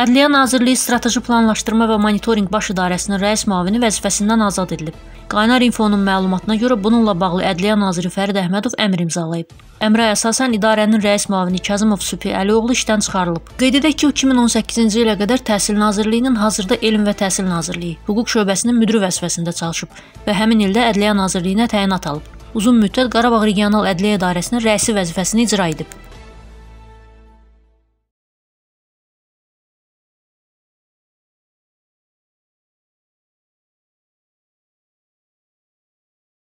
Ədliyyə Nazirliyi Strateji Planlaşdırma və Monitorinq Baş İdarəsinin rəis müavini vəzifəsindən azad edilib. Qaynar infonun məlumatına görə bununla bağlı Ədliyyə naziri Fərid Əhmədov əmr imzalayıb. Əmrə əsasən idarənin rəis müavini Kazımov Süpi Əlioğlu işdən çıxarılıb. Qeyd edək ki, 2018-ci ilə qədər Təhsil Nazirliyinin hazırda Elm və Təhsil Nazirliyi hüquq şöbəsinin müdiri vəzifəsində çalışıb və həmin ildə Ədliyyə Nazirliyinə təyinat alıb. Uzun müddət Qarabağ Regional Ədliyyə İdarəsinin rəisi vəzifəsini icra edib.